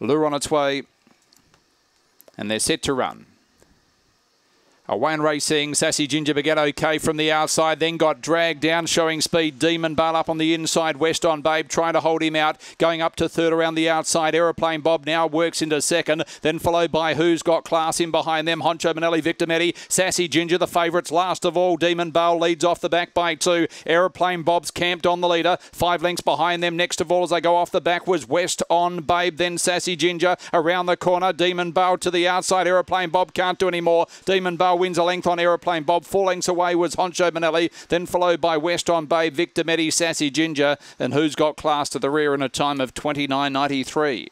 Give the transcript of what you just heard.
Lure on its way. And they're set to run. Away and racing, Sassy Ginger began okay from the outside, then got dragged down, showing speed. Demon Bale up on the inside, West on Babe, trying to hold him out, going up to third around the outside. Aeroplane Bob now works into second, then followed by Who's Got Class in behind them. Honcho Manelli, Victor Medi, Sassy Ginger, the favourites. Last of all, Demon Bale leads off the back by two. Aeroplane Bob's camped on the leader, five lengths behind them. Next of all, as they go off the back, was West on Babe, then Sassy Ginger around the corner. Demon Bale to the outside. Aeroplane Bob can't do any more. Demon Wins a length on Aeroplane. Aeroplane Bob. Four lengths away was Honcho Manelli, then followed by West on Bay, Victor Medi, Sassy Ginger, and Who's Got Class to the rear in a time of 29.93.